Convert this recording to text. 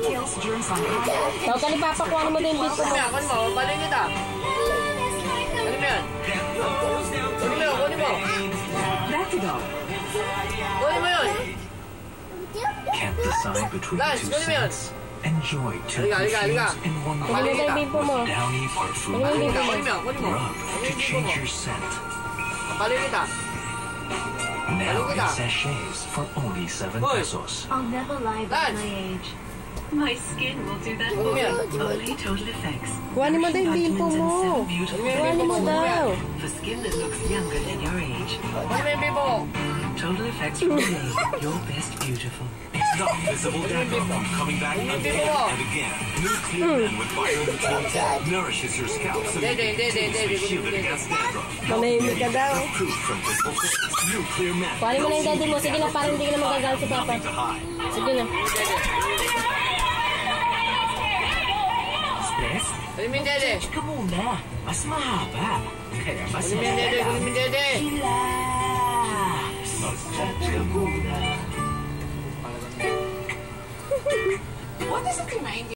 Huwag ka ni Papa kung ano mo din dito Kunin mo yan, kunin mo. Balik kita. Kunin mo yan. Kunin mo kunin mo. Bactidol. Kunin mo yun. Can't decide between Lance, two kunin mo yun. scents? Enjoy two perfumes in one Ano bottle with Downy Parfum Ano yung bimpo mo? Kunin mo, kunin mo. Rub to change your scent. Balik kita. Now in sachets for only 7 Hoy. pesos. I'll never lie about my age. My skin will do that for you. Only Total Effects. Kuhanin mo daw yung bimpo mo. Beautiful Kuhanin mo daw. for skin that looks younger than your age. Kunin mo yung bimbo mo. Total Effects Relay, your best beautiful. Stop visible dandruff from coming back again and again. New Clear Men with Bionutrient nourishes your scalp so you Hindi, can hindi, hindi, continuously hindi, shield it against dandruff. Manahimik ka daw. Proof from visible things. New Clear Men. Kuhanin mo na yung daddy mo. Sige na, parang hindi ka na magagalit si Papa. Nothing to hide. Sige na. Ali min dede. Cik kamu na. Mas mahaba. Mas min dede, Ali min dede. Relax. Cik kamu na. What is it behind you?